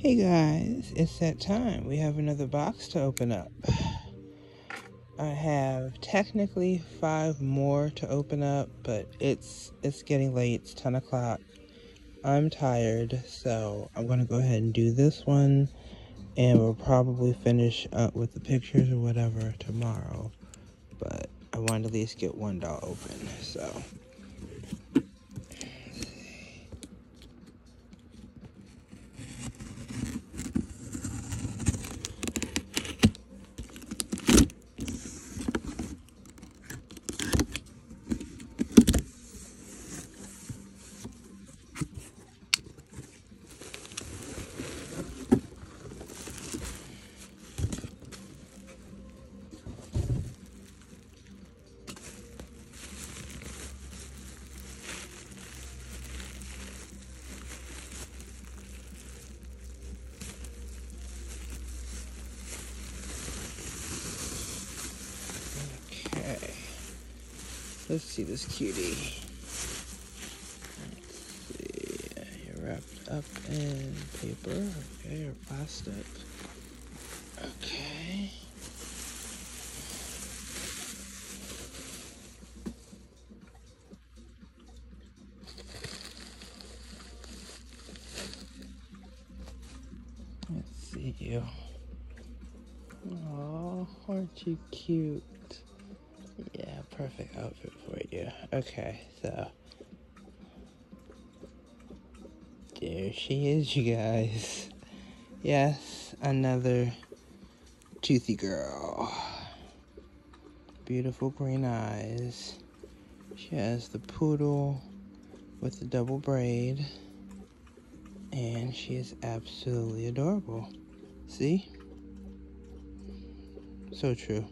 Hey guys, it's that time. We have another box to open up. I have technically five more to open up, but it's it's getting late. It's 10 o'clock. I'm tired, so I'm gonna go ahead and do this one, and we'll probably finish up with the pictures or whatever tomorrow. But I wanted to at least get one doll open, so. Okay. Let's see this cutie. Wrapped up in paper, okay, or plastic. Okay. Let's see you. Oh, aren't you cute? Yeah, perfect outfit for you. Okay, so. There she is, you guys. Yes, another toothy girl. Beautiful green eyes. She has the poodle with the double braid. And she is absolutely adorable. See? So true.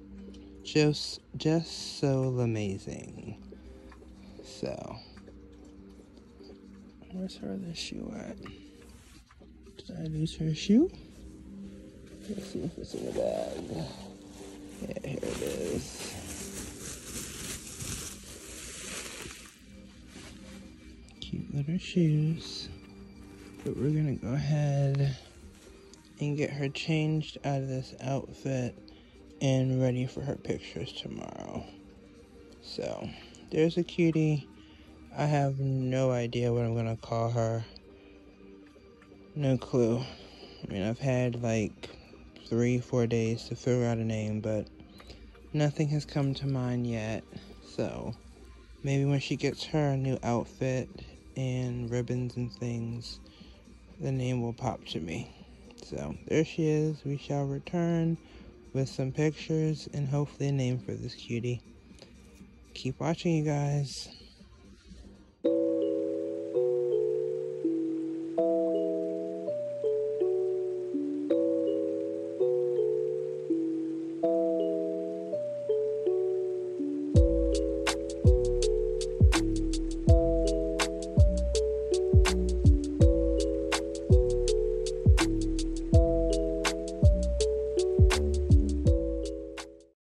Just just so amazing. So where's her other shoe at? Did I lose her shoe? Let's see if it's in the bag. Yeah, here it is. Cute little shoes. But we're gonna go ahead and get her changed out of this outfit and ready for her pictures tomorrow. So, there's a cutie. I have no idea what I'm gonna call her. No clue. I mean, I've had like three, four days to figure out a name, but nothing has come to mind yet. So, maybe when she gets her new outfit and ribbons and things, the name will pop to me. So, there she is. We shall return with some pictures and hopefully a name for this cutie. Keep watching, you guys.